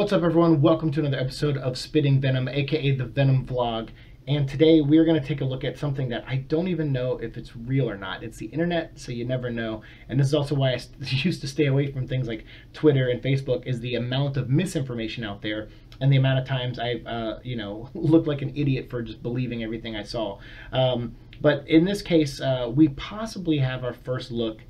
What's up, everyone? Welcome to another episode of Spitting Venom, aka the Venom Vlog. And today we are going to take a look at something that I don't even know if it's real or not. It's the internet, so you never know. And this is also why I used to stay away from things like Twitter and Facebook, is the amount of misinformation out there and the amount of times I, uh, you know, looked like an idiot for just believing everything I saw. Um, but in this case, uh, we possibly have our first look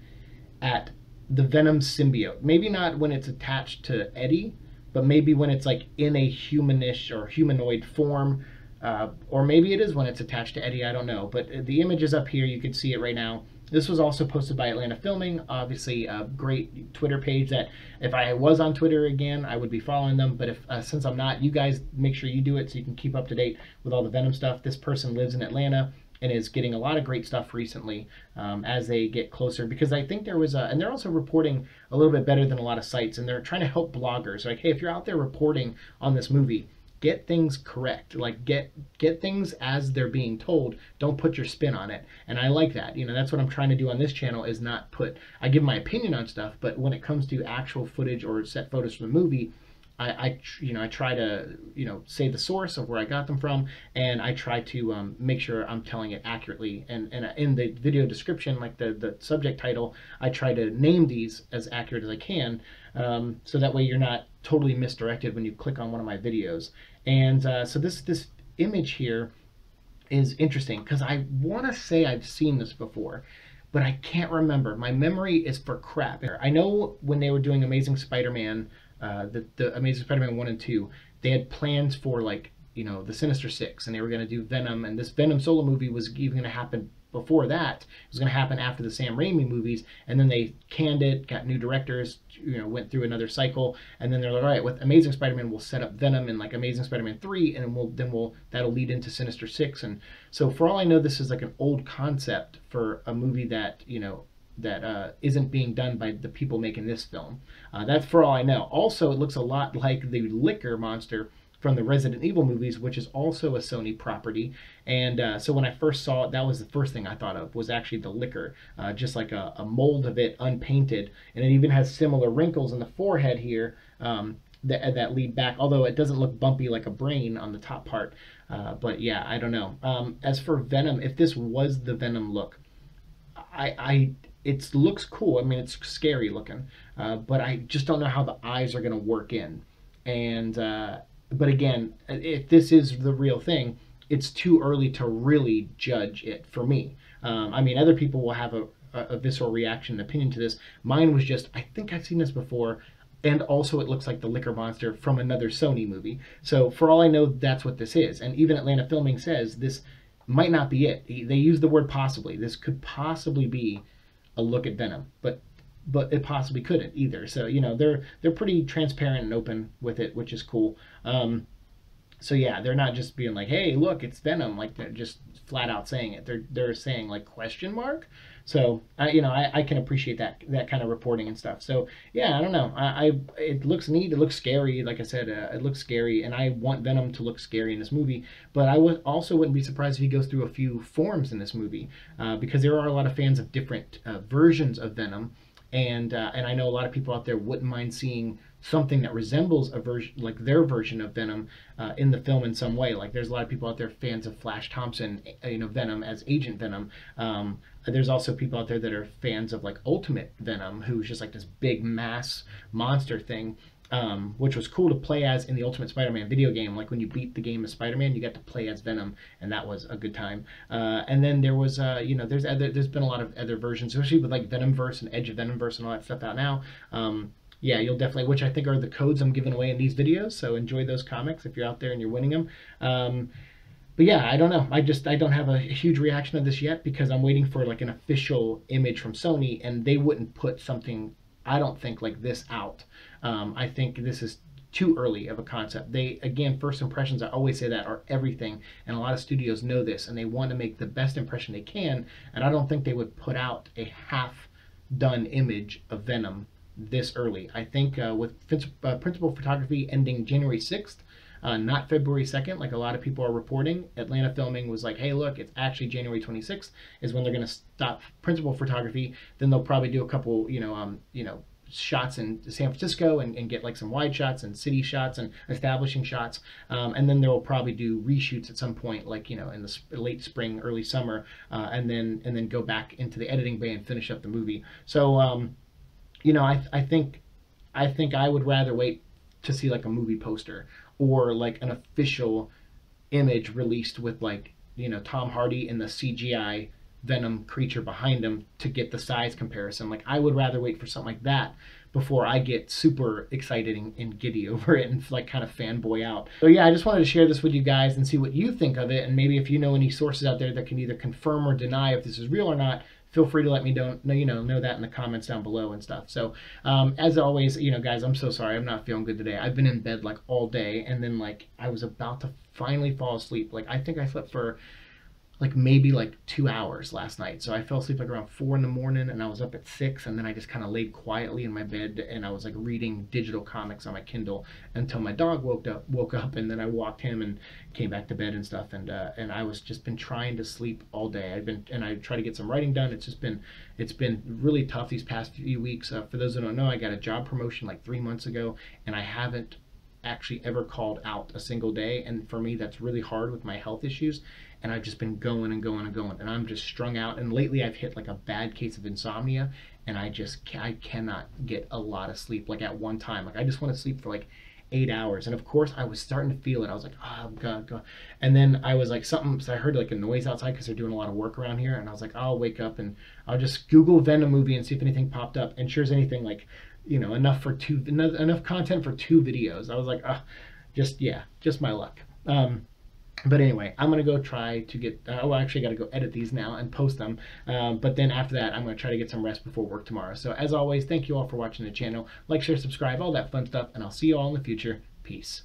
at the Venom symbiote. Maybe not when it's attached to Eddie, but maybe when it's like in a humanish or humanoid form, uh, or maybe it is when it's attached to Eddie. I don't know. But the image is up here. You can see it right now. This was also posted by Atlanta Filming. Obviously, a great Twitter page that if I was on Twitter again, I would be following them. But if uh, since I'm not, you guys make sure you do it so you can keep up to date with all the Venom stuff. This person lives in Atlanta and is getting a lot of great stuff recently um, as they get closer because I think there was a, and they're also reporting a little bit better than a lot of sites and they're trying to help bloggers. Like hey if you're out there reporting on this movie get things correct. Like get get things as they're being told. Don't put your spin on it. And i like that. You know that's what i'm trying to do on this channel is not put i give my opinion on stuff but when it comes to actual footage or set photos from the movie I, I, you know, I try to, you know, say the source of where I got them from, and I try to um, make sure I'm telling it accurately. And, and in the video description, like the, the subject title, I try to name these as accurate as I can, um, so that way you're not totally misdirected when you click on one of my videos. And uh, so this this image here is interesting because I want to say I've seen this before but I can't remember. My memory is for crap. I know when they were doing Amazing Spider-Man uh, the, the Amazing Spider-Man 1 and 2, they had plans for like, you know, the Sinister Six, and they were going to do Venom, and this Venom solo movie was even going to happen before that. It was going to happen after the Sam Raimi movies, and then they canned it, got new directors, you know, went through another cycle, and then they're like, all right, with Amazing Spider-Man, we'll set up Venom in like Amazing Spider-Man 3, and then we'll then we'll that'll lead into Sinister Six, and so for all I know, this is like an old concept for a movie that you know that uh, not being done by the people making this film. Uh, that's for all I know. Also, it looks a lot like the Licker monster from the Resident Evil movies, which is also a Sony property. And uh, so when I first saw it, that was the first thing I thought of was actually the Licker, uh, just like a, a, mold of it unpainted, and it even has similar wrinkles in the forehead here. Um, that, that lead back, although it doesn't look bumpy like a brain on the top part. Uh, but yeah, I don't know. Um, as for Venom, if this was the Venom look, I, I it looks cool. I mean, it's scary looking, uh, but I just don't know how the eyes are going to work in. And uh, but again, if this is the real thing, it's too early to really judge it for me. Um, I mean, other people will have a, a, visceral reaction and opinion to this. Mine was just, I think I've seen this before. And also, it looks like the Licker monster from another Sony movie. So, for all I know, that's what this is. And even Atlanta Filming says this might not be it. They use the word possibly. This could possibly be a look at Venom, but but it possibly couldn't either. So you know they're they're pretty transparent and open with it, which is cool. Um, so yeah, they're not just being like, "Hey, look, it's Venom." Like they're just flat out saying it. They're they're saying like question mark. So I you know I, I can appreciate that that kind of reporting and stuff. So yeah, I don't know. I, I it looks neat. It looks scary. Like I said, uh, it looks scary, and I want Venom to look scary in this movie. But I would also wouldn't be surprised if he goes through a few forms in this movie uh, because there are a lot of fans of different uh, versions of Venom and uh, and I know a lot of people out there wouldn't mind seeing something that resembles a version like their version of Venom uh, in the film in some way. Like there's a lot of people out there fans of Flash Thompson, uh, you know, Venom as Agent Venom. Um, there's also people out there that are fans of like Ultimate Venom, who's just like this big mass monster thing um, which was cool to play as in the Ultimate Spider-Man video game. Like when you beat the game of Spider-Man, you got to play as Venom, and that was a good time. Uh, and then there was, uh, you know, there's other, there's been a lot of other versions, especially with like Venomverse and Edge of Venomverse and all that stuff out now. Um, yeah, you'll definitely, which I think are the codes I'm giving away in these videos. So enjoy those comics if you're out there and you're winning them. Um, but yeah, I don't know. I just I don't have a huge reaction to this yet because I'm waiting for like an official image from Sony, and they wouldn't put something I don't think like this out. Um, I think this is too early of a concept. They again, first impressions. I always say that are everything, and a lot of studios know this, and they want to make the best impression they can. And I don't think they would put out a half-done image of Venom this early. I think uh, with uh, principal photography ending January sixth. Uh, not February 2nd, like a lot of people are reporting. Atlanta Filming was like, hey, look, it's actually January 26th is when they're going to stop principal photography. Then they'll probably do a couple, you know, um, you know, shots in San Francisco and, and get like some wide shots and city shots and establishing shots. Um, and then they'll probably do reshoots at some point, like you know in the sp- late spring, early summer, uh, and then and then go back into the editing bay and finish up the movie. So um, you know, I I think I think I would rather wait to see like a movie poster or like an official image released with like you know Tom Hardy and the CGI Venom creature behind him to get the size comparison. Like I would rather wait for something like that before I get super excited and, and, giddy over it and like kind of fanboy out. So yeah, I just wanted to share this with you guys and see what you think of it. And maybe if you know any sources out there that can either confirm or deny if this is real or not, feel free to let me know, you know, know that in the comments down below and stuff. So, um, as always, you know, guys, I'm so sorry. I'm not feeling good today. I've been in bed like all day, and then like I was about to finally fall asleep. Like I think I slept for like maybe like two hours last night. So I fell asleep like around four in the morning and I was up at six and then I just kind of laid quietly in my bed and I was like reading digital comics on my Kindle until my dog woke up woke up and then I walked him and came back to bed and stuff and uh, and I was just been trying to sleep all day. I've been and I try to get some writing done. It's just been it's been really tough these past few weeks. Uh, for those who don't know, I got a job promotion like three months ago and I haven't actually ever called out a single day and for me that's really hard with my health issues and I've just been going and going and going and I'm just strung out and lately I've hit like a bad case of insomnia and I just I cannot get a lot of sleep like at one time like I just want to sleep for like eight hours and of course I was starting to feel it I was like oh god, god. and then I was like something so I heard like a noise outside because they're doing a lot of work around here and I was like I'll wake up and I'll just Google Venom movie and see if anything popped up and sure as anything like you know enough for two enough, enough content for two videos. I was like, oh, just yeah, just my luck. Um, but anyway, I'm gonna go try to get. Uh, oh, I actually got to go edit these now and post them. Um, but then after that, I'm gonna try to get some rest before work tomorrow. So as always, thank you all for watching the channel. Like, share, subscribe, all that fun stuff, and I'll see you all in the future. Peace.